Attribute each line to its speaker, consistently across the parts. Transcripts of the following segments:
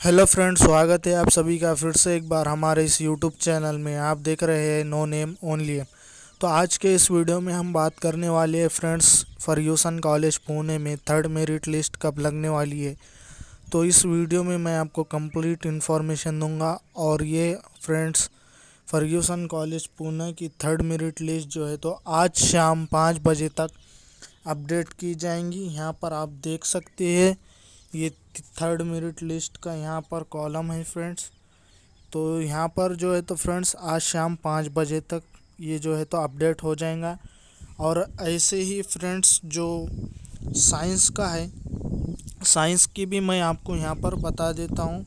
Speaker 1: Hello friends, स्वागत है आप सभी का फिर से एक बार हमारे इस यूट्यूब चैनल में। आप देख रहे हैं नो नेम ओनली तो आज के इस वीडियो में हम बात करने वाले हैं फ्रेंड्स, फर्ग्यूसन कॉलेज, पुणे में थर्ड मेरिट लिस्ट कब लगने वाली है। तो इस वीडियो में मैं आपको कंप्लीट इन्फॉर्मेशन दूँगा और ये फ्रेंड्स, फर्ग्यूसन कॉलेज, पुणे की थर्ड मेरिट लिस्ट जो है तो आज शाम पाँच बजे तक अपडेट की जाएँगी। यहाँ पर आप देख सकते हैं ये थर्ड मेरिट लिस्ट का यहाँ पर कॉलम है फ्रेंड्स तो यहाँ पर जो है तो फ्रेंड्स आज शाम पाँच बजे तक ये जो है तो अपडेट हो जाएगा. और ऐसे ही फ्रेंड्स जो साइंस का है साइंस की भी मैं आपको यहाँ पर बता देता हूँ.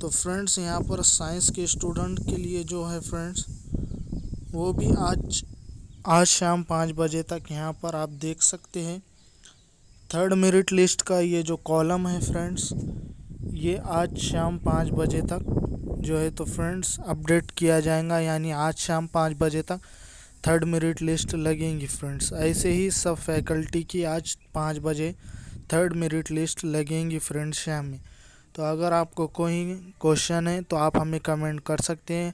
Speaker 1: तो फ्रेंड्स यहाँ पर साइंस के स्टूडेंट के लिए जो है फ्रेंड्स वो भी आज आज शाम पाँच बजे तक यहाँ पर आप देख सकते हैं. थर्ड मेरिट लिस्ट का ये जो कॉलम है फ्रेंड्स ये आज शाम पाँच बजे तक जो है तो फ्रेंड्स अपडेट किया जाएगा, यानी आज शाम पाँच बजे तक थर्ड मेरिट लिस्ट लगेंगी फ्रेंड्स ऐसे ही सब फैकल्टी की आज पाँच बजे थर्ड मेरिट लिस्ट लगेंगी फ्रेंड्स शाम में। तो अगर आपको कोई क्वेश्चन है तो आप हमें कमेंट कर सकते हैं।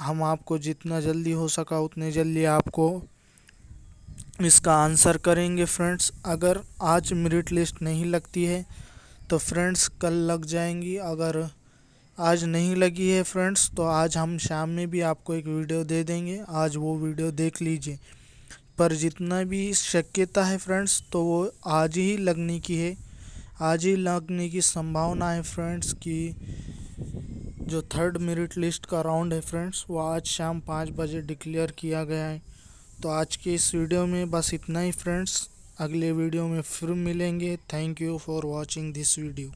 Speaker 1: हम आपको जितना जल्दी हो सका उतने जल्दी आपको इसका आंसर करेंगे फ्रेंड्स। अगर आज मेरिट लिस्ट नहीं लगती है तो फ्रेंड्स कल लग जाएँगी। अगर आज नहीं लगी है फ्रेंड्स तो आज हम शाम में भी आपको एक वीडियो दे देंगे। आज वो वीडियो देख लीजिए। पर जितना भी शक्यता है फ्रेंड्स तो वो आज ही लगने की है। आज ही लगने की संभावना है फ्रेंड्स कि जो थर्ड मेरिट लिस्ट का राउंड है फ्रेंड्स, वो आज शाम पाँच बजे डिक्लेयर किया गया है। तो आज के इस वीडियो में बस इतना ही फ्रेंड्स अगले वीडियो में फिर मिलेंगे. Thank you for watching this video